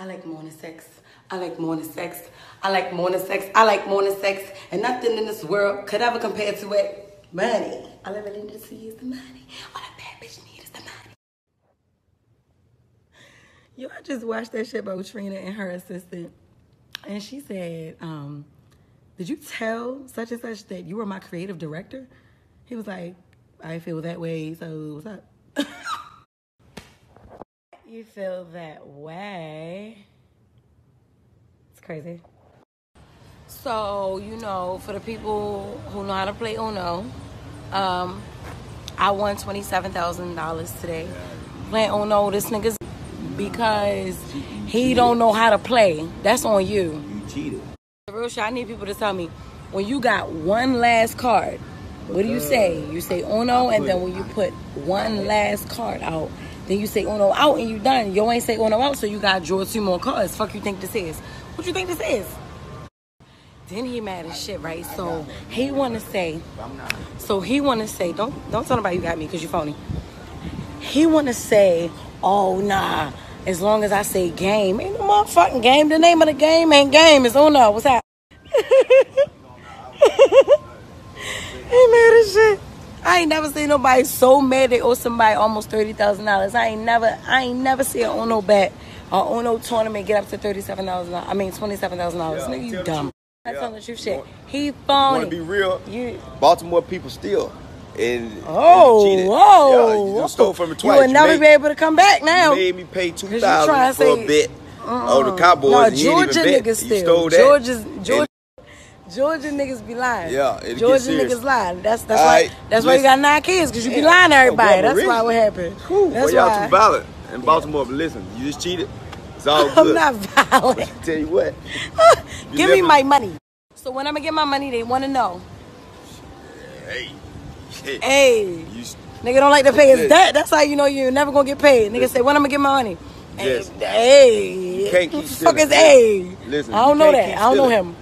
I like morning sex. I like morning sex. I like morning sex. I like morning sex. And nothing in this world could ever compare to it. Money. All I really need to see is the money. All a bad bitch need is the money. I just watched that shit about Trina and her assistant. And she said, um, did you tell such and such that you were my creative director? He was like, I feel that way, so what's up? you feel that way. It's crazy. So, you know, for the people who know how to play Uno, um, I won $27,000 today. Playing Uno, this nigga's because he don't know how to play. That's on you. You cheated. The real shit, I need people to tell me when you got one last card, what do you say? You say Uno, and then when you put one last card out, then you say oh, Uno out, and you done. Yo ain't say oh, Uno out, so you got draw two more cards. Fuck you think this is? What you think this is? Then he mad as shit, right? So he want to say, so he want to say, don't don't tell nobody you got me because you phony. He want to say, oh nah, as long as I say game, ain't no motherfucking game. The name of the game ain't game. It's Uno. Uh, what's that? he mad as shit. I ain't never seen nobody so mad they owe somebody almost thirty thousand dollars. I ain't never, I ain't never see an Uno bet or Uno tournament get up to thirty-seven thousand. dollars I mean twenty seven thousand dollars. Nigga, you dumb. truth. I Yeah. tell the truth. Shit. Want- He Want to be real? You. Baltimore people steal. And Oh, and you whoa! Yeah, you stole from me You twice. will never made, be able to come back now. You made me pay two you thousand for to a say- bet on the uh-uh. Cowboys. No, you Georgia niggas You still. Georgia's Georgia. Georgia niggas be lying. Yeah, it Georgia niggas lying. That's that's All why right, that's why you got nine kids because you be lying to Oh, everybody. That's why what happened. Whew, That's boy, y'all too violent in Baltimore. But listen, you just cheated. It's all good. I'm not violent. Tell you what. Give me my money. So when I'm gonna get my money, they want to know. Hey. Shit. Hey, You nigga don't like to pay his Yes. debt. That's how you know you're never gonna get paid. Nigga say when I'm gonna get my money. Yes. Hey, You can't keep fuck is A? Listen, I don't know that. I don't know him.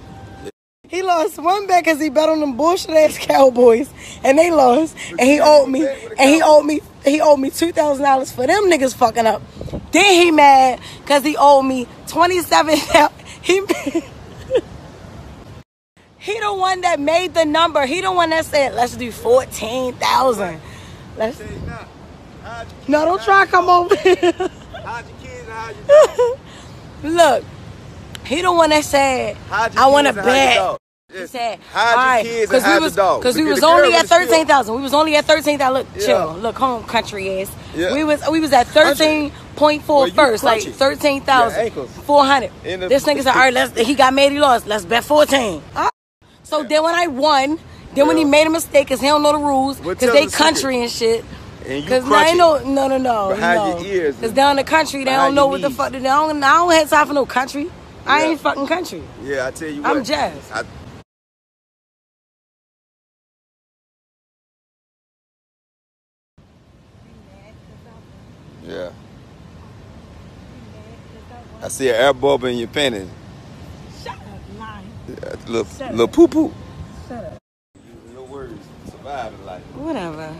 He lost one bet because he bet on them bullshit ass Cowboys, and they lost. And he owed me, bet with the and he owed me, he owed me two thousand dollars for them niggas fucking up. Then he mad because he owed me twenty seven. He. He the one that made the number. He the one that said, "Let's do fourteen thousand. Let's Tell you now, hide your kids, no, don't try to come over here. dog. Hide kids and hide your. Look, he the one that said, "I want to kids and hide your bet." He said, hide "All right," kids and we was. Cause we was only at thirteen thousand. We was only at thirteen thousand. Look, Yeah. chill. Look, home country ass. Yeah. We was we was at thirteen point four first, like thirteen Your four hundred. This nigga said, "All right, let's." He got mad. He lost. Let's bet fourteen. Ah. So then when I won, then when he made a mistake, cause he don't know the rules, cause they the country and shit. And Cause now crunchy. ain't no no no no Behind no. your ears Cause down the country they don't know what the fuck. They don't. I don't have time for no country. I Yeah. ain't fucking country. Yeah, I tell you what. I'm jazz. I, yeah. I see an air bubble in your panties. Shut up, nine. Yeah, little, Shut up. poo poo. Shut up. No words. Surviving life. Whatever.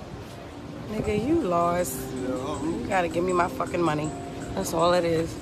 Nigga, you lost. You gotta give me my fucking money. That's all it is.